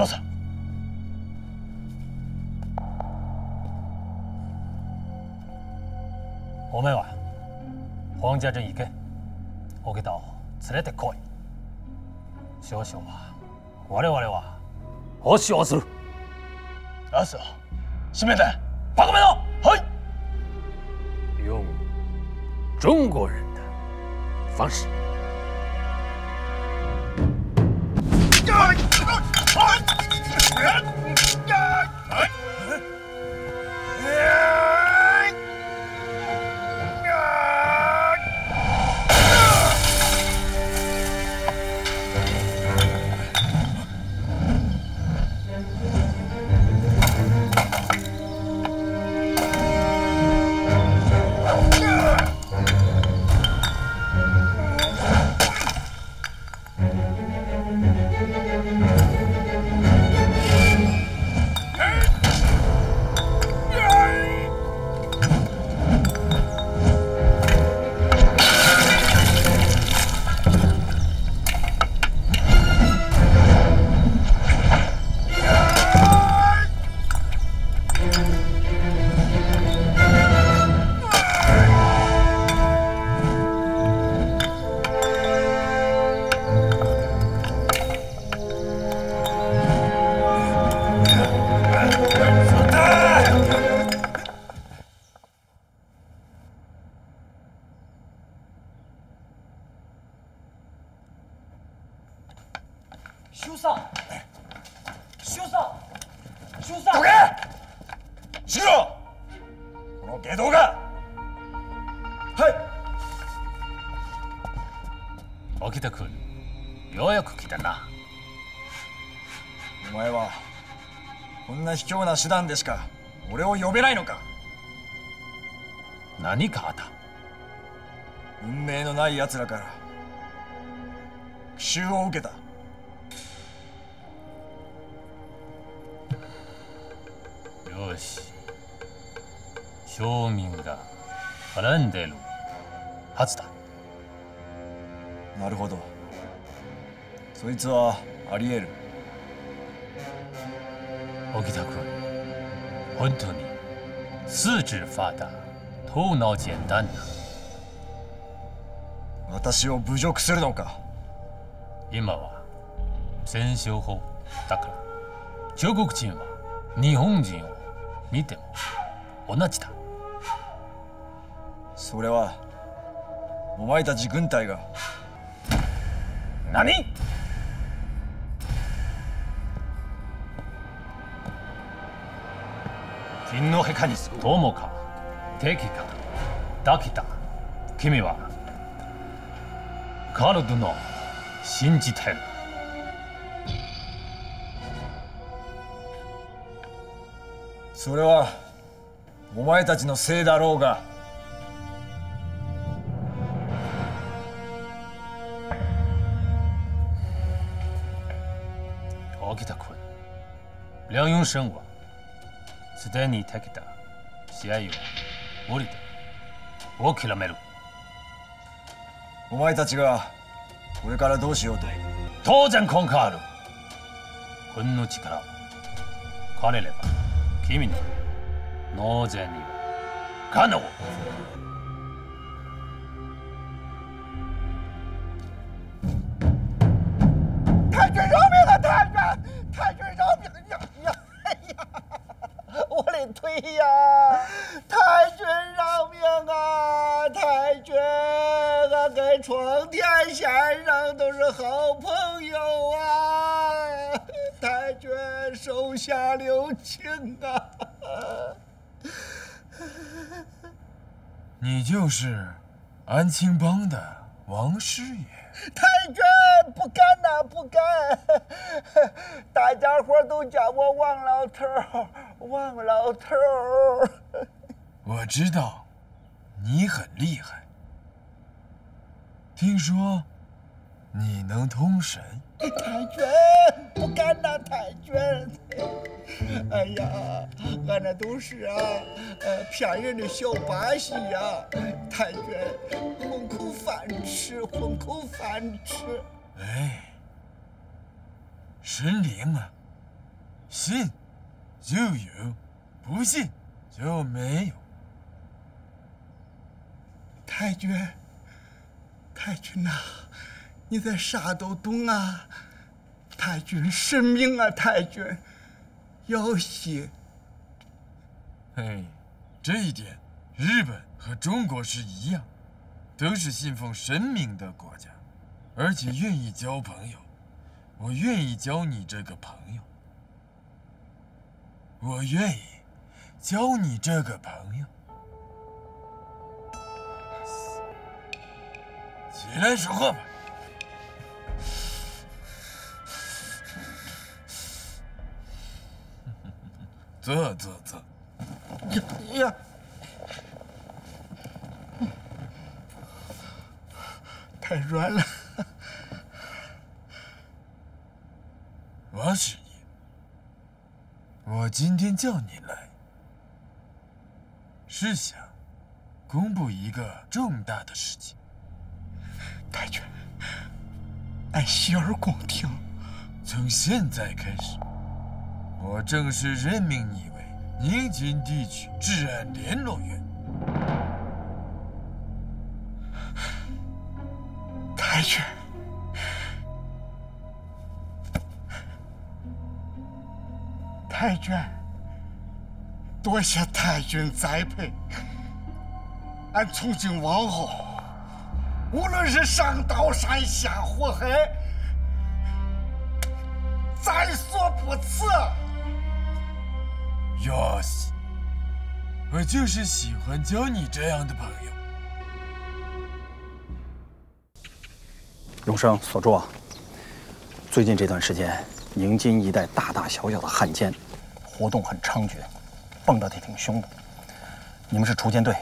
就是。我们话，黄家镇一个，我给到吃了得可以。小小话，我的我的话，我小事。二是，新面的，八个门了，嘿。用中国人的方式。な手段でしか俺を呼べないのか。何かあった。運命のない奴らから奇襲を受けた。よし。庶民が絡んでる。はずだ。なるほど。そいつはあり得る。沖田君本当に四肢发达、頭脑简单な。私を侮辱するのか？今は戦勝法だから中国人は日本人を見ても同じだ。それはお前たち軍隊が。何？金の下にす友か敵かだきた君はカルドの信じてる。それはお前たちのせいだろうが。沖田君梁永生はすでにできた試合を無理で諦めるお前たちがこれからどうしようと？当然根拠あるこの力を借りれば君の納税には可能哎呀，太君饶命啊！太君，俺跟冲天先生都是好朋友啊！太君手下留情啊！你就是安庆帮的王师爷？太君不敢呐，不敢！大家伙都叫我王老头。王老头儿，我知道，你很厉害。听说你能通神？太君，不敢呐，太君。哎呀，俺那都是啊，呃，骗人的小把戏呀。太君，混口饭吃，混口饭吃。哎，神灵啊！信就有，不信就没有。太君，太君呐，你咋啥都懂啊！太君神明啊，太君，要信。哎，这一点，日本和中国是一样，都是信奉神明的国家，而且愿意交朋友。我愿意交你这个朋友，我愿意交你这个朋友。起来说话吧。坐坐坐。呀呀！太软了。王师爷，我今天叫你来，是想公布一个重大的事情。太君，俺洗耳恭听。从现在开始，我正式任命你为宁津地区治安联络员。太君，太君，多谢太君栽培。俺从今往后，无论是上刀山下火海，在所不辞。哟西，我就是喜欢交你这样的朋友。永生所著，最近这段时间，宁津一带大大小小的汉奸活动很猖獗，蹦跶的挺凶的。你们是锄奸队，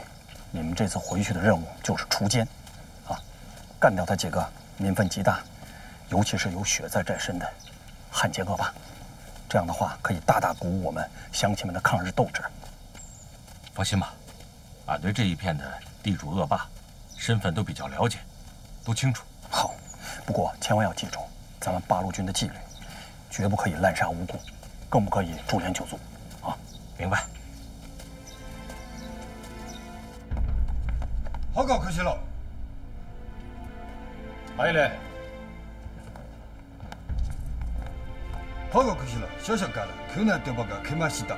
你们这次回去的任务就是锄奸，啊，干掉他几个民愤极大，尤其是有血债在身的汉奸恶霸。这样的话，可以大大鼓舞我们乡亲们的抗日斗志。放心吧，俺对这一片的地主恶霸身份都比较了解，都清楚。好，不过千万要记住咱们八路军的纪律，绝不可以滥杀无辜，更不可以株连九族。啊，明白。报告可惜了。来嘞。报告可惜了，少々から急な電話が来ました。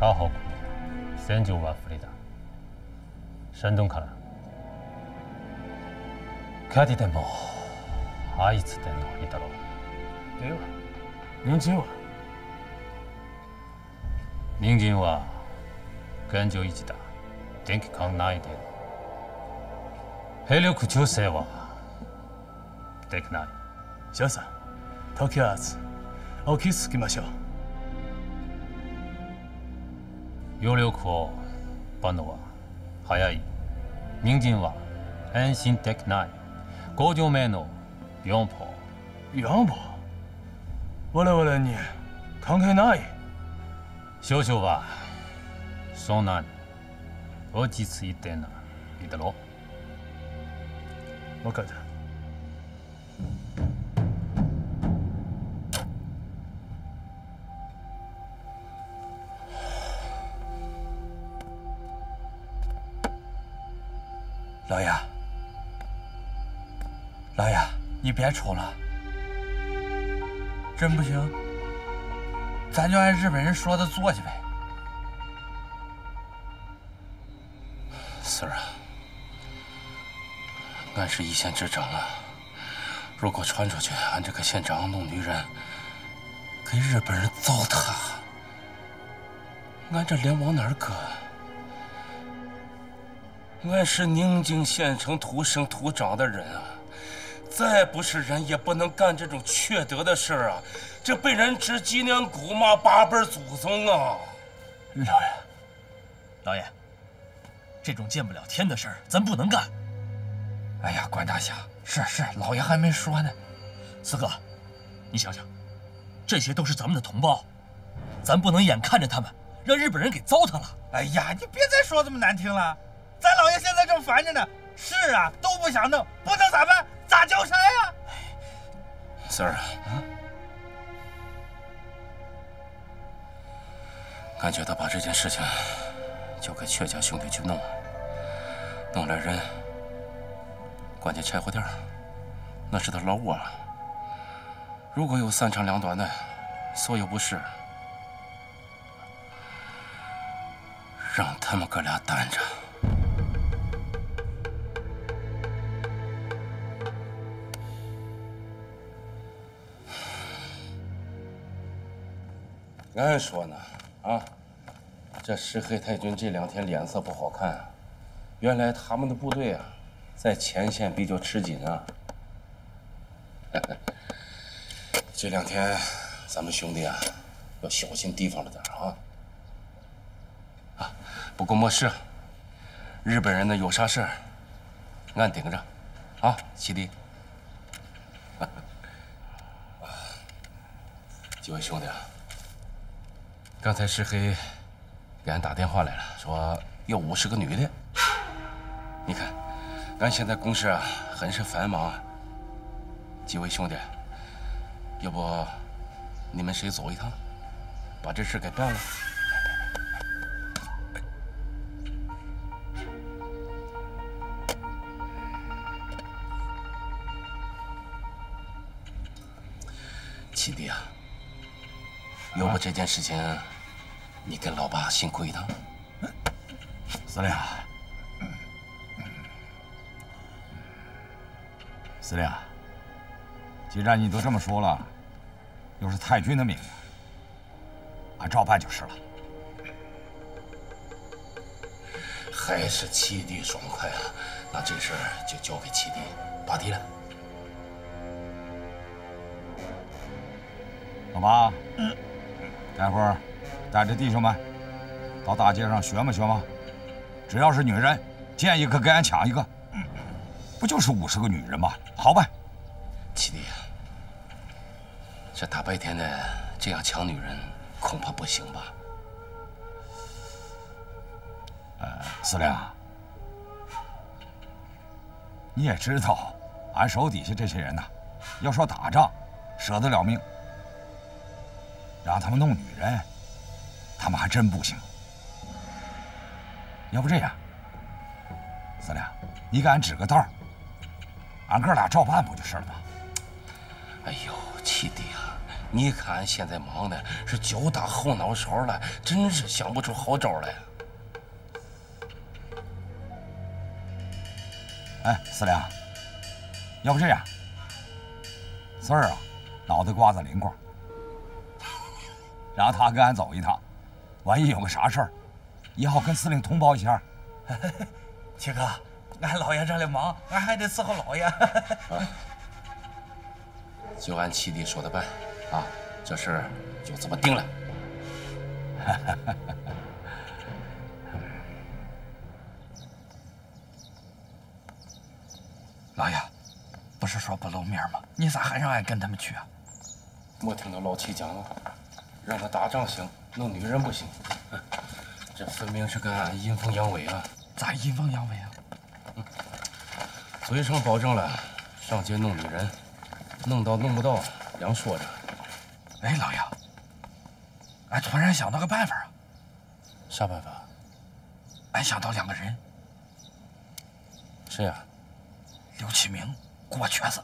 河北戦場は不利だ山東から。キャディでもあいつってのいいだろう。でよ人参は？人間は現状維持だ。電気管内で。兵力調整はできない。じゃあさ時はお気すきましょう。余力を万能は早い。人間は変身できない。工場名の4歩4歩我々に関係ない少々はそんなに落ち着いてないだろ分かった 你别抽了，真不行，咱就按日本人说的做去呗。四儿啊，俺是一县之长了，如果传出去，俺这个县长弄女人给日本人糟蹋，俺这脸往哪儿搁？俺是宁静县城土生土长的人啊，再不是人也不能干这种缺德的事儿啊！这被人指脊梁骨骂八辈祖宗啊！老爷，老爷，这种见不了天的事儿咱不能干。哎呀，关大侠，是是，老爷还没说呢。四哥，你想想，这些都是咱们的同胞，咱不能眼看着他们让日本人给糟蹋了。哎呀，你别再说这么难听了，咱老爷现在正烦着呢。是啊，都不想弄，不弄咋办？咋交谁呀？四儿啊，俺觉他把这件事情交给阙家兄弟去弄，弄来人关进柴火店，那是他老窝。如果有三长两短的，所有不是，让他们哥俩担着。俺说呢，啊，这石黑太君这两天脸色不好看，啊原来他们的部队啊，在前线比较吃紧啊。这两天咱们兄弟啊，要小心提防着点啊。啊，不过没事，日本人呢有啥事儿，俺顶着，啊，七弟。几位兄弟啊。刚才石黑给俺打电话来了，说要五十个女的。你看，俺现在公事啊，很是繁忙。几位兄弟，要不你们谁走一趟，把这事给办了？要不这件事情。你跟老爸辛苦一趟，司令。司令，既然你都这么说了，又是太君的命令，俺照办就是了。还是七弟爽快啊！那这事儿就交给七弟八弟了。老八，待会儿。带着弟兄们到大街上学嘛学嘛，只要是女人，见一个给俺抢一个，不就是五十个女人吗？好办。七弟，这大白天的这样抢女人，恐怕不行吧？呃，司令，你也知道，俺手底下这些人呐，要说打仗，舍得了命，让他们弄女人。他们还真不行，要不这样，司令，你给俺指个道俺哥俩照办不就是了吗？哎呦，七弟啊，你看现在忙的是脚打后脑勺了，真是想不出好招来。哎，司令，要不这样，四儿啊，脑袋瓜子灵光，让他跟俺走一趟。万一有个啥事儿，也好跟司令通报一下。七哥，俺老爷这里忙，俺还得伺候老爷。就按七弟说的办，啊，这事就这么定了。老爷，不是说不露面吗？你咋还让俺跟他们去啊？我听到老七讲吗？让他打仗行。弄女人不行，这分明是跟俺阴奉阳违啊！咋阴奉阳违啊？嘴上保证了上街弄女人，弄到弄不到两说着。哎，老杨，俺突然想到个办法啊！啥办法？俺想到两个人。谁呀？刘启明、郭瘸子。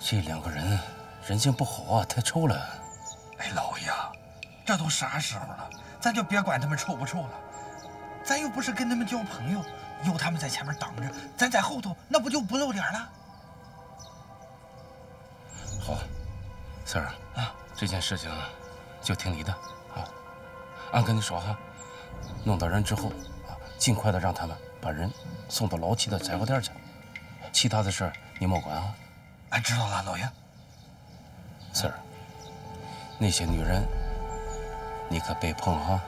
这两个人人性不好啊，太臭了。这都啥时候了，咱就别管他们臭不臭了。咱又不是跟他们交朋友，有他们在前面挡着，咱在后头，那不就不露脸了？好，四儿啊，这件事情就听你的啊。俺跟你说哈，弄到人之后啊，尽快的让他们把人送到老七的柴火店去。其他的事你莫管啊。俺知道了，老爷。四儿，那些女人。你可别碰哈！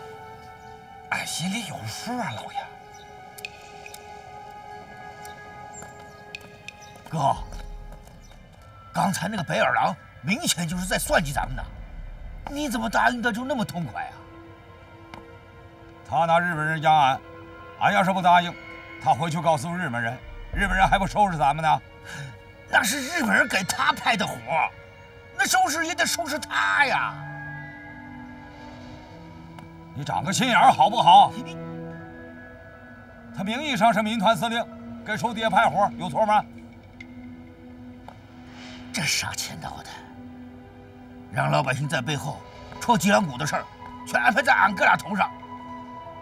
俺心里有数啊，老爷。哥，刚才那个白眼狼明显就是在算计咱们呢。你怎么答应的就那么痛快啊？他拿日本人压俺，俺要是不答应，他回去告诉日本人，日本人还不收拾咱们呢？那是日本人给他派的活，那收拾也得收拾他呀。你长个心眼儿好不好？他名义上是民团司令，给手底下派活有错吗？这傻欠刀的，让老百姓在背后戳脊梁骨的事儿，全安排在俺哥俩头上，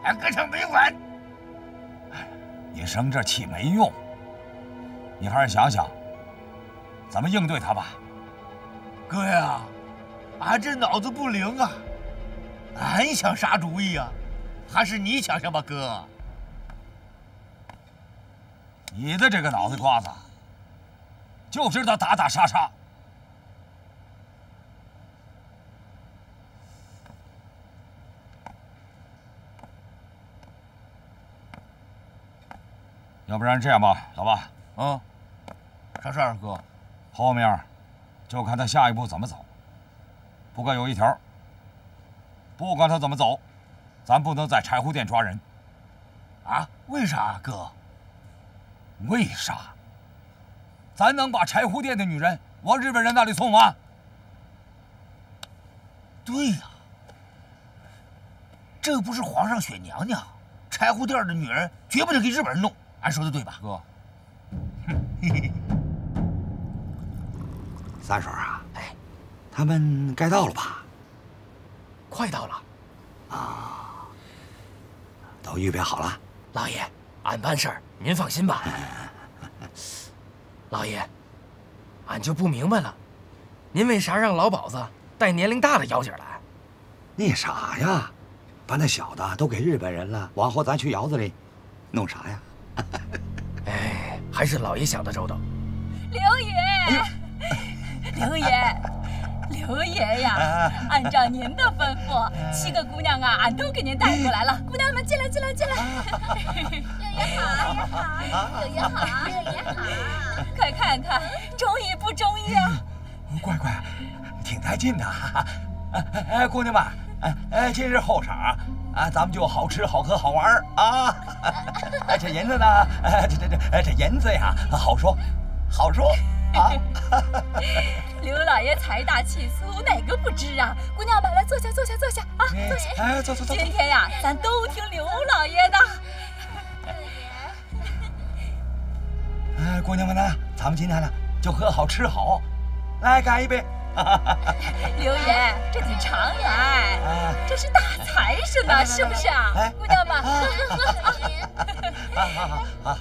俺哥俩没完。你生这气没用，你还是想想怎么应对他吧。哥呀，俺这脑子不灵啊，俺想啥主意啊？还是你想想吧，哥。你的这个脑袋瓜子，就知道打打杀杀。要不然这样吧，老爸，嗯，啥事儿，哥？后面就看他下一步怎么走。不过有一条，不管他怎么走，咱不能在柴胡店抓人。啊？为啥，哥？为啥？咱能把柴胡店的女人往日本人那里送吗？对呀，这不是皇上选娘娘，柴胡店的女人绝不能给日本人弄。俺说的对吧，哥？三婶啊，哎，他们该到了吧？快到了。啊，都预备好了。老爷，俺办事儿，您放心吧。老爷，俺就不明白了，您为啥让老鸨子带年龄大的妖精来？你傻呀？把那小的都给日本人了，往后咱去窑子里弄啥呀？哎，还是老爷想的周到。刘爷，刘爷，刘爷呀！按照您的吩咐，七个姑娘啊，俺都给您带过来了。姑娘们，进来，进来，进来！六爷好，六爷好，六爷好，六爷好！快看看，中意不中意啊？乖乖，挺带劲的。哎，姑娘们，哎，今日后晌啊，咱们就好吃好喝好玩啊！哎，这银子呢？哎，这这这，哎，这银子呀，好说，好说啊！刘老爷财大气粗，哪个不知啊？姑娘们，来坐下，坐下，坐下啊，坐下。哎，坐坐坐。今天呀，咱都听刘老爷的。哎，姑娘们呢？咱们今天呢，就喝好吃好，来干一杯！刘爷，这得常来，这是大财神呢，是不是啊？姑娘们，喝喝喝啊！好好好。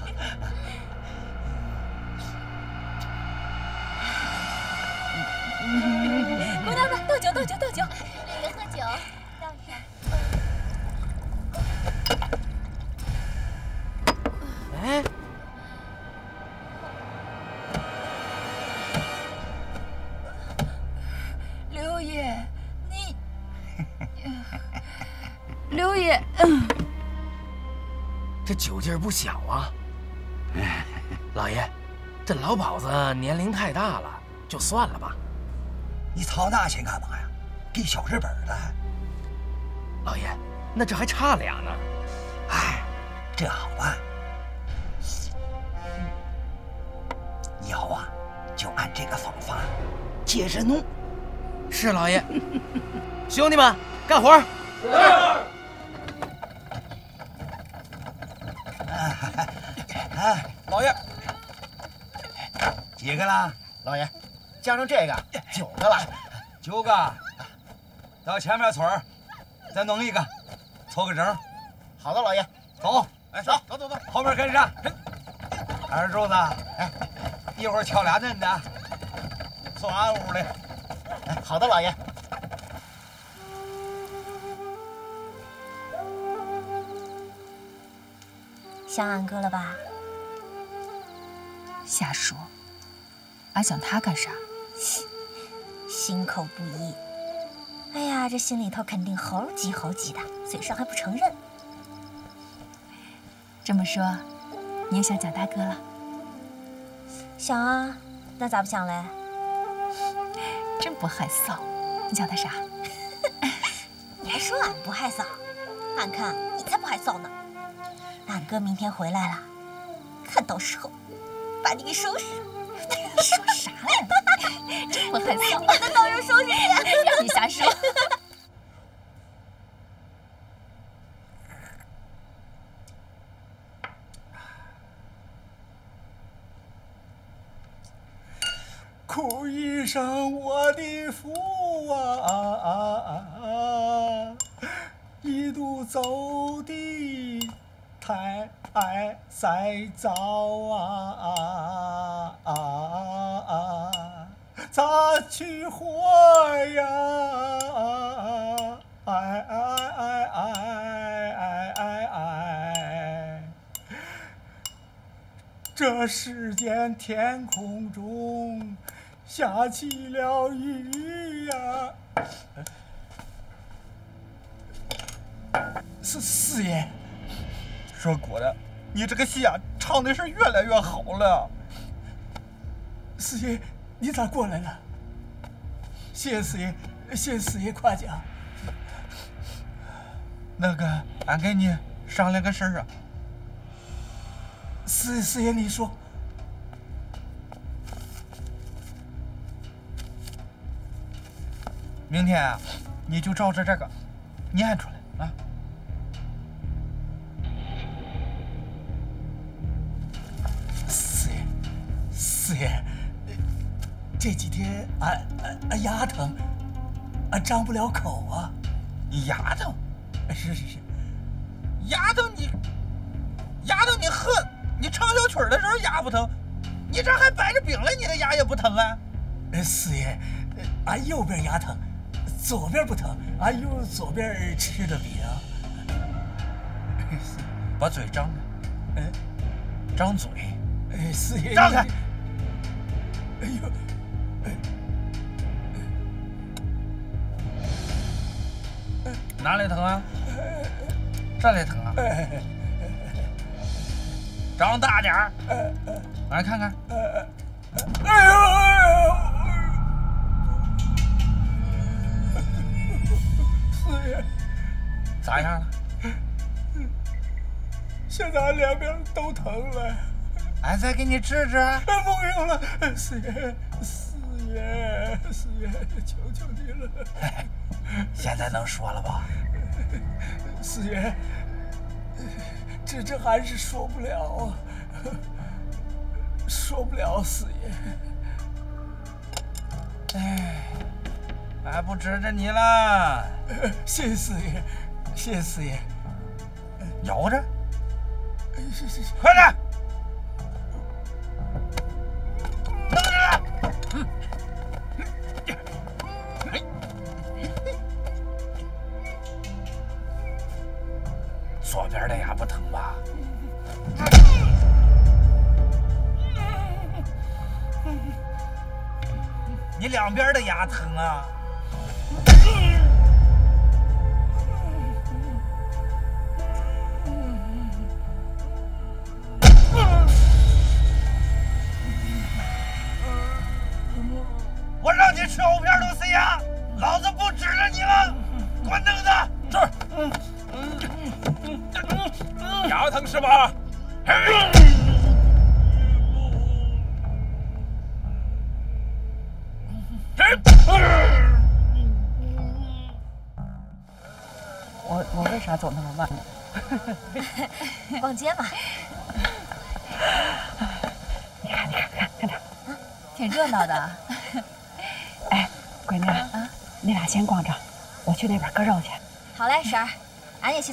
姑娘们，倒酒，倒酒，倒酒！爷爷喝酒，倒上。哎。刘爷，你，刘爷，这酒劲儿不小啊！老爷，这老鸨子年龄太大了，就算了吧。你操那钱干嘛呀？给小日本的。老爷，那这还差俩呢。哎，这好办，以后啊，就按这个方法接着弄。是老爷，兄弟们干活。是 哎，老爷，几个啦？老爷，加上这个，九个了。九个，到前面村儿再弄一个，凑个整。好的，老爷。走，哎，走走走走，后面跟上。二柱子，哎，一会儿挑俩嫩的，送俺屋里。哎，好的，老爷。想俺哥了吧？瞎说，俺想他干啥？心口不一。哎呀，这心里头肯定猴急猴急的，嘴上还不承认。这么说，你也想蒋大哥了？想啊，那咋不想嘞？真不害臊。你叫他啥？你还说俺不害臊？俺看你才不害臊呢。俺哥明天回来了，看到时候把你给收拾。你 说啥呀？真不害臊！俺到时候收拾你，让你瞎说。苦一生我的父啊，一度走的太再早啊，起火呀？哎哎哎哎哎哎哎！这世间天空中。下起了雨呀！四四爷，说姑的，你这个戏啊，唱的是越来越好了。四爷，你咋过来了？谢谢四爷，谢四爷夸奖。那个，俺跟你商量个事儿啊。四四爷，你说。明天啊，你就照着这个念出来这几天俺俺牙疼，俺张不了口啊。你牙疼？是是是，牙疼你，牙疼你喝，你唱小曲的时候牙不疼，你这还摆着饼了，你的牙也不疼啊？四爷，俺右边牙疼。左边不疼，俺用左边吃的饼。把嘴张开，哎，张嘴，哎，四爷，张开。哎呦，哪里疼啊？这里疼啊？长大点儿，来看看。哎呦！四爷，咋样了？现在俺两边都疼了。俺再给你治治。不用了，四爷，四爷，四爷，求求你了。现在能说了吧？四爷，这这还是说不了啊，说不了，四爷。哎。俺不指着你了，谢谢四爷，谢谢四爷，摇着，是是是，快点，左边的牙不疼吧？你两边的牙疼啊？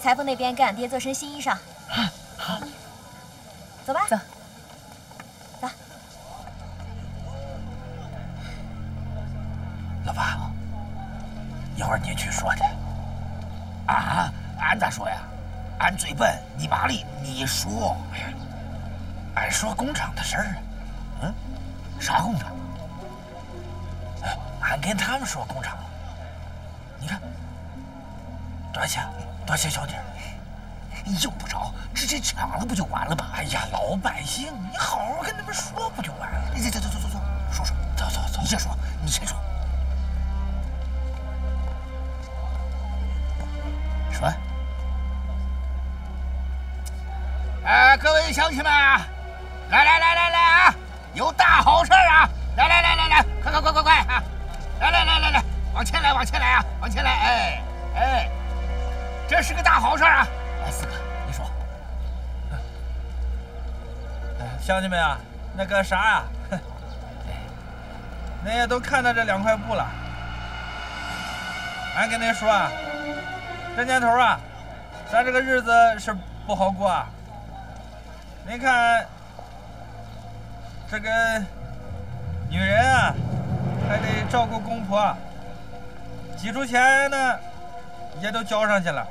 裁缝那边给俺爹做身新衣裳。好，走吧。走。走。老爸，一会儿你去说去。啊，俺咋说呀？俺嘴笨，你麻利，你说。哎呀，俺说工厂的事儿啊。嗯，啥工厂？哎，俺跟他们说工厂。你看，多少钱？小姐小姐，用不着，直接抢了不就完了吗？哎呀，老百姓，你好好跟他们说不就完了？走走走走走走，说说，走走走，你先说，你先说。说。各位乡亲们啊，来来来来来啊，有大好事啊，来来来来来，快快快快快啊，来来来来来，往前来往前来啊，往前来，哎哎。这是个大好事啊！哎，四哥，你说。乡亲们啊，那个啥呀，恁也都看到这两块布了。俺跟恁说啊，这年头啊，咱这个日子是不好过啊。您看，这个女人啊，还得照顾公婆，基础钱呢也都交上去了。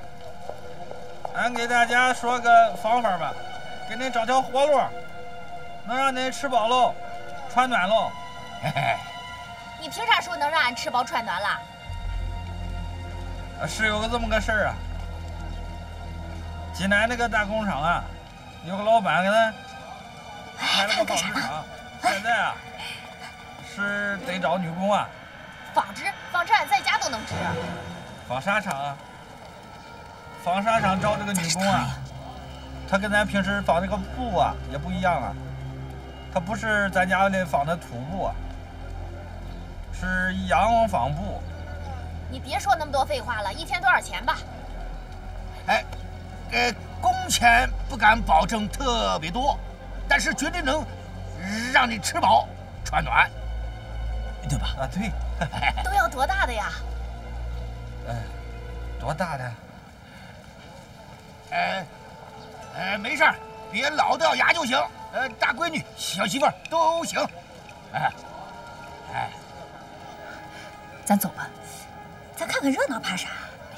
俺给大家说个方法吧，给您找条活路。能让恁吃饱喽，穿暖喽。你凭啥说能让俺吃饱穿暖了？是有个这么个事儿啊。济南那个大工厂啊，有个老板给他开了个纺织厂，现在啊是得找女工啊。纺织，纺织俺在家都能织。纺纱厂啊，纺纱厂招这个女工啊，她跟咱平时纺那个布啊也不一样啊。她不是咱家那纺的土布啊，是洋纺布。你别说那么多废话了，一天多少钱吧？哎，呃，工钱不敢保证特别多，但是绝对能让你吃饱穿暖，对吧？啊，对。都要多大的呀？哎，多大的？哎，哎，没事儿，别老掉牙就行。呃，大闺女、小媳妇儿都行。哎，哎，咱走吧，咱看看热闹，怕啥？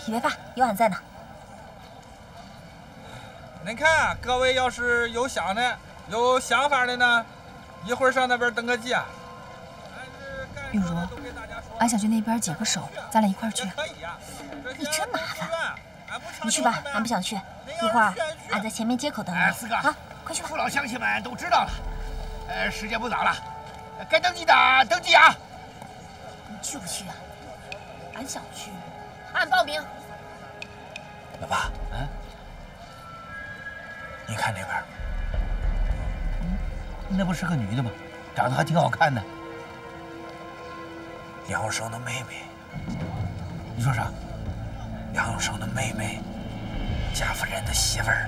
别怕，有俺在呢。您看，各位要是有想的、有想法的呢，一会儿上那边登个记啊。玉茹，俺想去那边解个手，咱俩一块儿去。你真麻烦，你去吧，俺不想去。一会儿俺在前面街口等你。四哥啊。快去吧！父老乡亲们都知道了，呃，时间不早了，该登记的登记啊！你去不去啊？俺想去，俺报名。老爸，嗯，你看那边，那不是个女的吗？长得还挺好看的，梁永生的妹妹。你说啥？梁永生的妹妹，贾夫人的媳妇儿。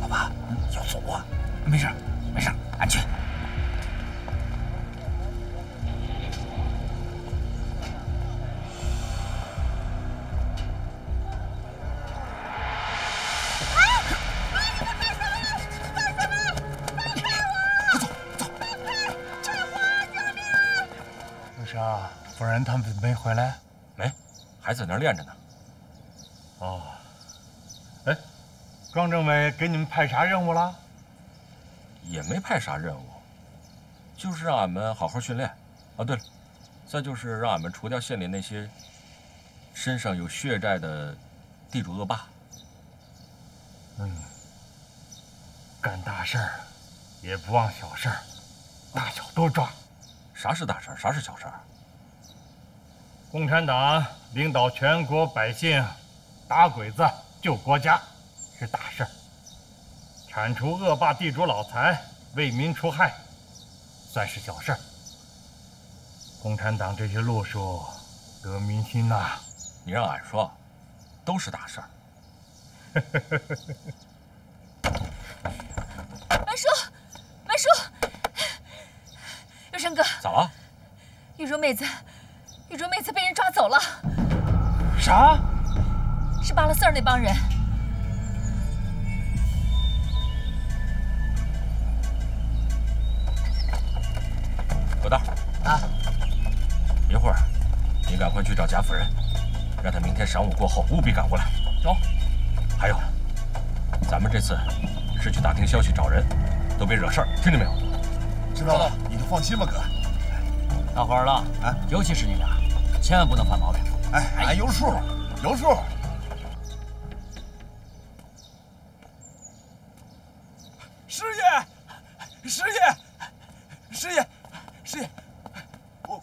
老爸，要走啊？没事，没事，俺去。还在那儿练着呢。哦，哎。庄政委给你们派啥任务了？也没派啥任务，就是让俺们好好训练。啊，对了，再就是让俺们除掉县里那些身上有血债的地主恶霸。嗯，干大事儿也不忘小事儿，大小都抓。啥是大事儿？啥是小事儿？共产党领导全国百姓打鬼子救国家。是大事儿，铲除恶霸地主老财，为民除害，算是小事儿。共产党这些路数得民心呐，你让俺说，都是大事儿。满叔，满叔，有生哥，咋了？玉茹妹子，玉竹妹子被人抓走了。啥？是扒了四儿那帮人。狗蛋啊！一会儿，你赶快去找贾夫人，让她明天晌午过后务必赶过来。走。还有，咱们这次是去打听消息找人，都别惹事儿，听见没有？知道了，你就放心吧，哥。大伙儿了，啊，尤其是你俩，千万不能犯毛病。哎俺，有数，有数。师爷，师爷，师爷，师爷，我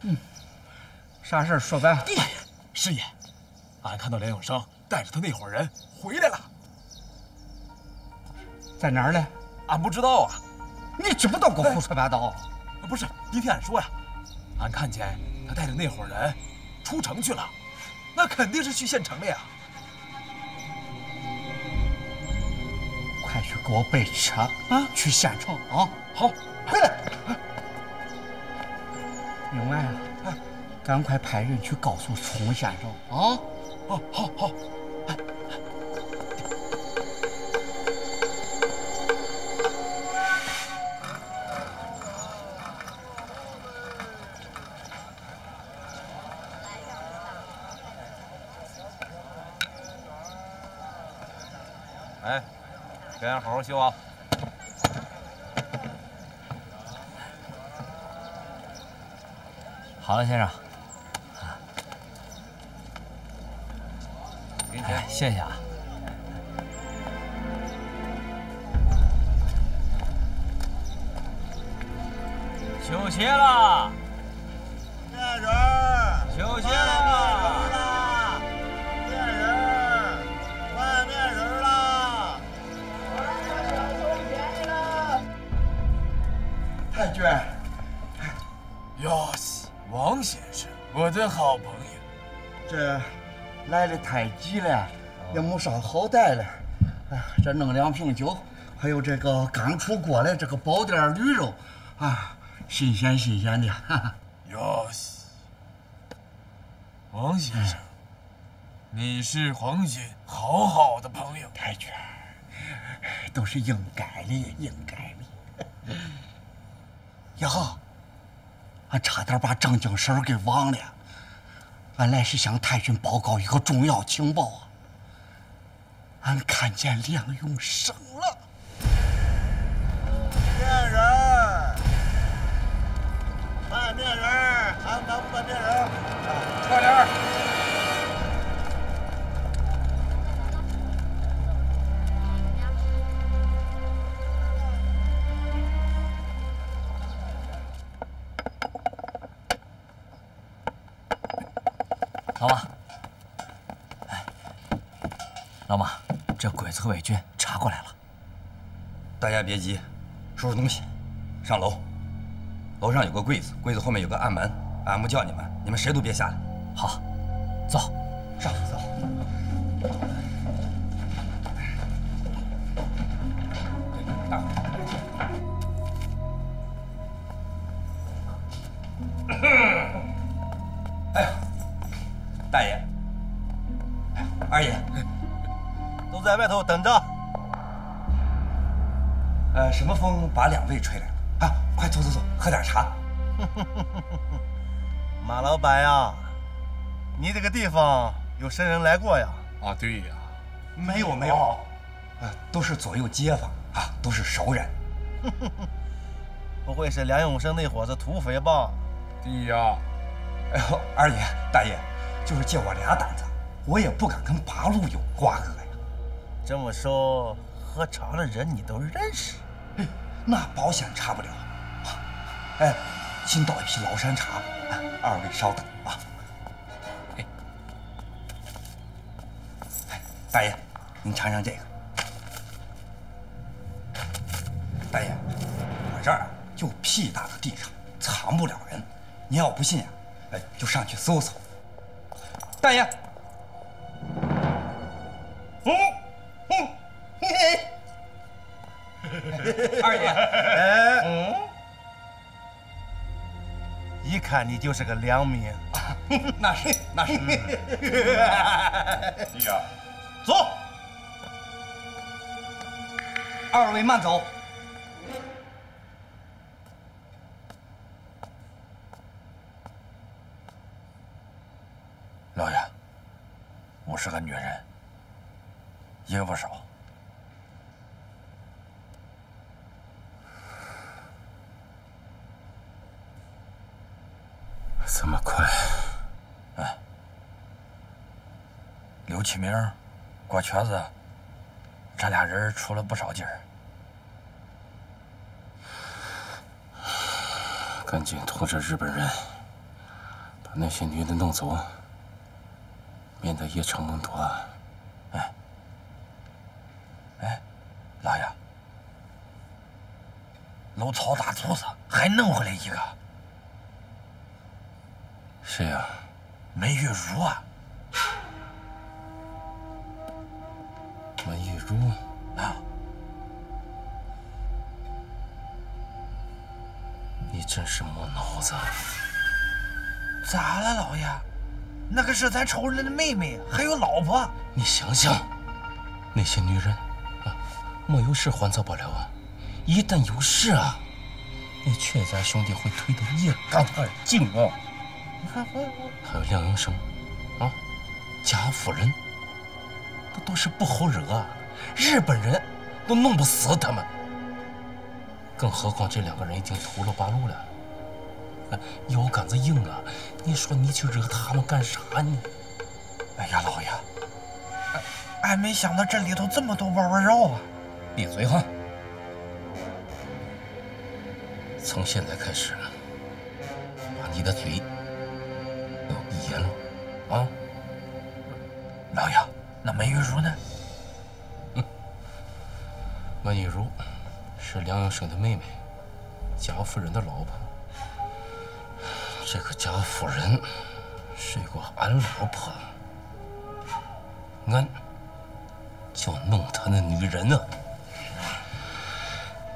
嗯，啥事儿说白了。师爷，俺看到梁永生。带着他那伙人回来了，在哪儿呢？俺不知道啊。你知不道给我胡说八道！不是，你听俺说呀，俺看见他带着那伙人出城去了，那肯定是去县城了呀。快去给我备车啊，去县城啊！好，回来。另外啊，赶快派人去告诉崇先生啊！哦，好好。哎，给俺好好修啊！好了，先生。给你钱，谢谢啊。修鞋了，面人，修鞋了，面人，换面人了。太君，哟西，王先生，我的好朋友，这来的太急了，也没啥好带了。哎，这弄两瓶酒，还有这个刚出锅的这个宝甸驴肉，啊，新鲜新鲜的。哈哈。哟西，王先生，你是皇军好好的朋友。太君，都是应该的，应该的。呀，俺差点把正经事儿给忘了。俺来是向太君报告一个重要情报啊！俺看见梁永生了。家别急，收拾东西，上楼。楼上有个柜子，柜子后面有个暗门，俺不叫你们，你们谁都别下来。好，地方有生人来过呀？啊，对呀。没有没有，呃，都是左右街坊啊，都是熟人。不会是梁永生那伙子土匪吧？对呀。哎呦，二爷大爷，就是借我俩胆子，我也不敢跟八路有瓜葛呀。这么说，喝茶的人你都认识？哎，那保险差不了。哎，新倒一批崂山茶，二位稍等啊。大爷，您尝尝这个。大爷，我这儿就屁大的地方，藏不了人。您要不信啊，哎，就上去搜搜。大爷，嗯嗯，嘿嘿。二爷，哎，嗯，一看你就是个良民。那 是那是。弟 呀，走。二位慢走。老爷，五十个女人，也不少。这么快？哎，刘启明、郭瘸子，这俩人出了不少劲儿。赶紧通知日本人，把那些女的弄走，免得夜长梦多。哎，哎，老爷，楼曹大厨子还弄回来一个。谁呀？梅玉茹啊。梅玉茹啊。你真是没脑子！咋了，老爷？那可是咱仇人的妹妹，还有老婆。你想想，那些女人啊，没有事还则不了啊，一旦有事啊，那阙家兄弟会推得一干二净啊。还有梁永生，啊，贾夫人，那都是不好惹啊，日本人都弄不死他们。更何况这两个人已经投了八路了，腰杆子硬啊！你说你去惹他们干啥呢？哎呀，老爷，俺没想到这里头这么多弯弯绕啊！闭嘴哈！从现在开始，把你的嘴都闭严了啊！老爷，那梅玉茹呢？万，玉茹。是梁永生的妹妹，贾夫人的老婆。这个贾夫人睡过俺老婆，俺就弄他那女人呢，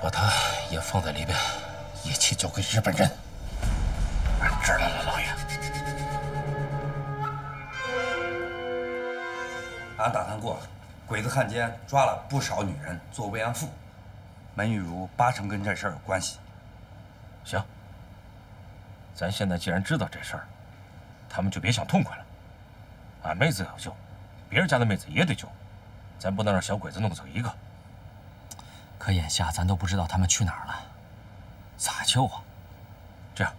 把她也放在里边，一起交给日本人。俺知道了，老爷。俺打探过了，鬼子汉奸抓了不少女人做慰安妇。门玉茹八成跟这事儿有关系。行，咱现在既然知道这事儿，他们就别想痛快了。俺妹子要救，别人家的妹子也得救，咱不能让小鬼子弄走一个。可眼下咱都不知道他们去哪儿了，咋救啊？这样，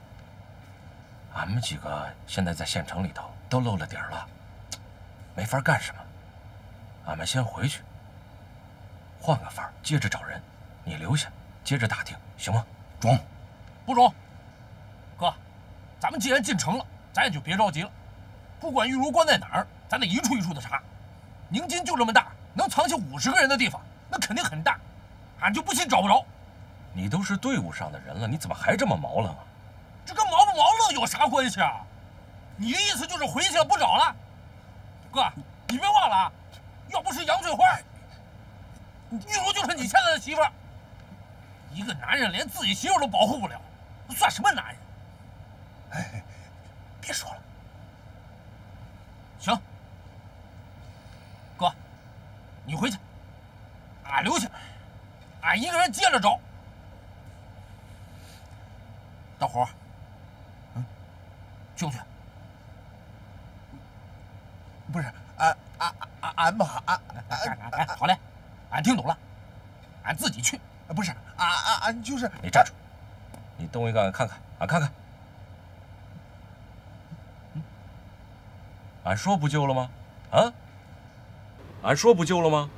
俺们几个现在在县城里头都露了底儿了，没法干什么。俺们先回去，换个法儿，接着找人。你留下，接着打听，行吗？中，不中。哥，咱们既然进城了，咱也就别着急了。不管玉茹关在哪儿，咱得一处一处的查。宁津就这么大，能藏下五十个人的地方，那肯定很大。俺就不信找不着。你都是队伍上的人了，你怎么还这么毛愣啊？这跟毛不毛愣有啥关系啊？你的意思就是回去了不找了？哥，你别忘了，要不是杨翠花，玉茹就是你现在的媳妇儿。一个男人连自己媳妇都保护不了，算什么男人？哎，别说了。行，哥，你回去，俺留下，俺一个人接着找。大伙，嗯，去不去？不是，俺俺俺俺吧，俺俺好嘞，俺听懂了，俺自己去。不是，俺俺俺就是你站住！你动一个，俺看看，俺看看。俺说不救了吗？啊？俺说不救了吗？